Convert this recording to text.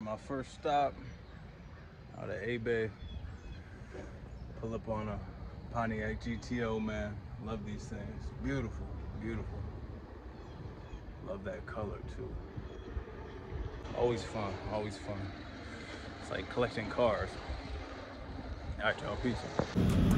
My first stop out of A-Bay. Pull up on a Pontiac GTO, man. Love these things. Beautiful, beautiful. Love that color too. Always fun, always fun. It's like collecting cars. All right, y'all, peace.